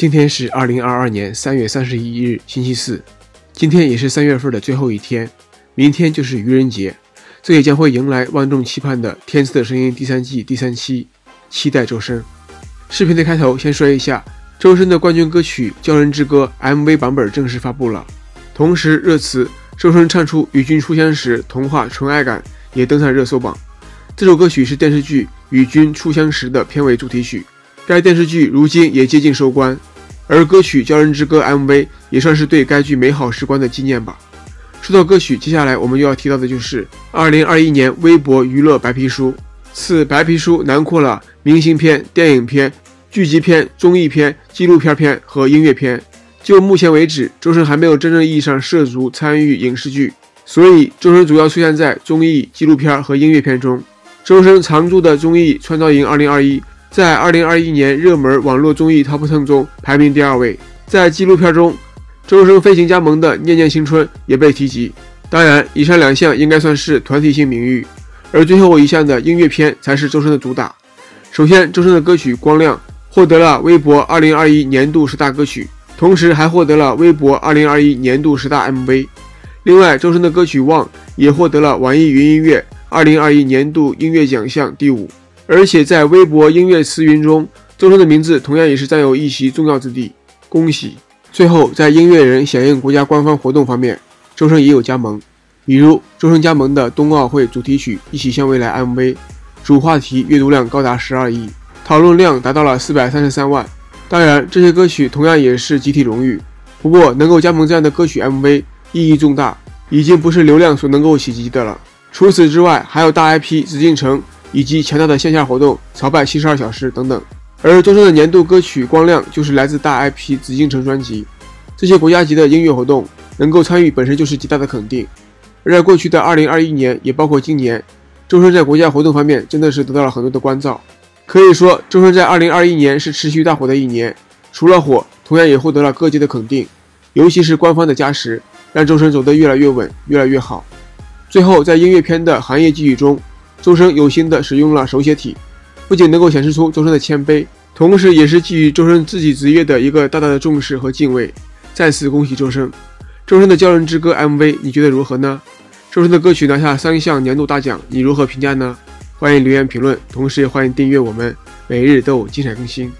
今天是二零二二年三月三十一日，星期四。今天也是三月份的最后一天，明天就是愚人节，这也将会迎来万众期盼的《天赐的声音》第三季第三期。期待周深。视频的开头先说一下，周深的冠军歌曲《鲛人之歌》MV 版本正式发布了，同时热词周深唱出“与君初相识，童话纯爱感”也登上热搜榜。这首歌曲是电视剧《与君初相识》的片尾主题曲，该电视剧如今也接近收官。而歌曲《鲛人之歌》MV 也算是对该剧美好时光的纪念吧。说到歌曲，接下来我们又要提到的就是2021年微博娱乐白皮书。此白皮书囊括了明星片、电影片、剧集片、综艺片、纪录片片和音乐片。就目前为止，周深还没有真正意义上涉足参与影视剧，所以周深主要出现在综艺、纪录片和音乐片中。周深常驻的综艺《创造营2021》。在二零二一年热门网络综艺 TOP TEN 中排名第二位。在纪录片中，周深飞行加盟的《念念青春》也被提及。当然，以上两项应该算是团体性名誉，而最后一项的音乐片才是周深的主打。首先，周深的歌曲《光亮》获得了微博二零二一年度十大歌曲，同时还获得了微博二零二一年度十大 MV。另外，周深的歌曲《望》也获得了网易云音乐二零二一年度音乐奖项第五。而且在微博音乐词云中，周深的名字同样也是占有一席重要之地。恭喜！最后，在音乐人响应国家官方活动方面，周深也有加盟，比如周深加盟的冬奥会主题曲《一起向未来》MV，主话题阅读量高达十二亿，讨论量达到了四百三十三万。当然，这些歌曲同样也是集体荣誉。不过，能够加盟这样的歌曲 MV，意义重大，已经不是流量所能够企及的了。除此之外，还有大 IP 紫禁城。以及强大的线下活动，朝拜七十二小时等等。而周深的年度歌曲《光亮》就是来自大 IP 紫禁城专辑。这些国家级的音乐活动能够参与，本身就是极大的肯定。而在过去的2021年，也包括今年，周深在国家活动方面真的是得到了很多的关照。可以说，周深在2021年是持续大火的一年。除了火，同样也获得了各界的肯定，尤其是官方的加持，让周深走得越来越稳，越来越好。最后，在音乐片的行业寄语中。周深有心的使用了手写体，不仅能够显示出周深的谦卑，同时也是基于周深自己职业的一个大大的重视和敬畏。再次恭喜周深！周深的《鲛人之歌》MV，你觉得如何呢？周深的歌曲拿下三项年度大奖，你如何评价呢？欢迎留言评论，同时也欢迎订阅我们，每日都有精彩更新。